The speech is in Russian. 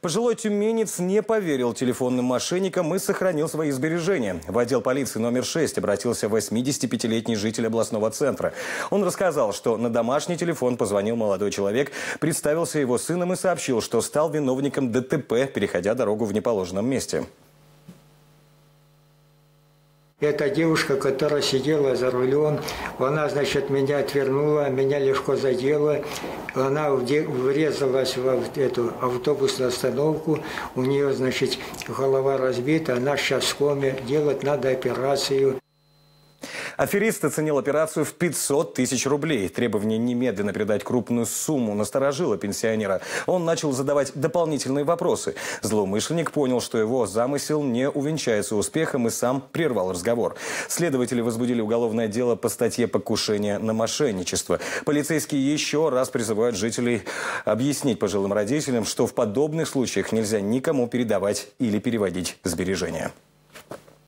Пожилой тюменец не поверил телефонным мошенникам и сохранил свои сбережения. В отдел полиции номер 6 обратился 85-летний житель областного центра. Он рассказал, что на домашний телефон позвонил молодой человек, представился его сыном и сообщил, что стал виновником ДТП, переходя дорогу в неположенном месте. Это девушка, которая сидела за рулем, она, значит, меня отвернула, меня легко задела. Она врезалась в эту автобусную остановку, у нее, значит, голова разбита, она сейчас в коме, делать надо операцию. Аферист оценил операцию в 500 тысяч рублей. Требование немедленно передать крупную сумму насторожило пенсионера. Он начал задавать дополнительные вопросы. Злоумышленник понял, что его замысел не увенчается успехом и сам прервал разговор. Следователи возбудили уголовное дело по статье «Покушение на мошенничество». Полицейские еще раз призывают жителей объяснить пожилым родителям, что в подобных случаях нельзя никому передавать или переводить сбережения.